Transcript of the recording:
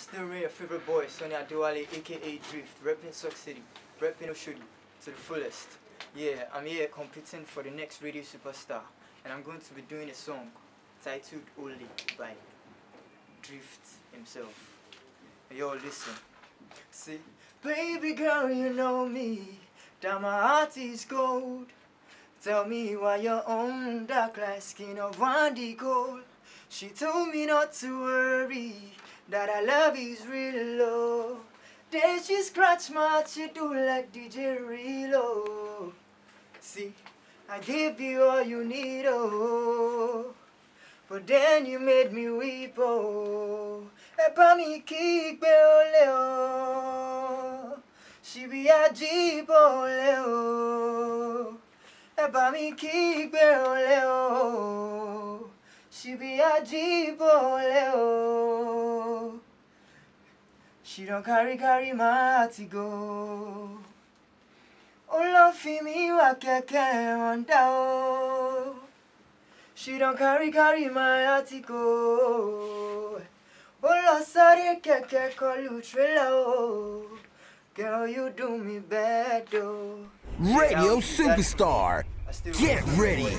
still remain your favorite boy, Sunny Adewale, aka Drift, repping Sock City, repping Oshodi to the fullest. Yeah, I'm here competing for the next radio superstar, and I'm going to be doing a song titled Only by Drift himself. Yo, listen. See, baby girl, you know me, that my heart is gold. Tell me why you're on dark like skin of Wandy gold. She told me not to worry, that our love is real low. Then she scratch my she do like DJ Relo. Oh. See, I gave you all you need, oh. But then you made me weep, oh. Ẹ bá mi kígbe olè, oh. She be a jeep, olè, oh. Ẹ bá mi kígbe olè, oh. She be a jeep, olè, oh. She don't carry, carry my heart to go. Ó lọ fi mí wá kẹ̀kẹ́ Honda. She don't carry, carry my heart to go. Ó lọ kẹ̀kẹ́ kọlù trailer. Girl, you do me bad. Radio Superstar. Get ready.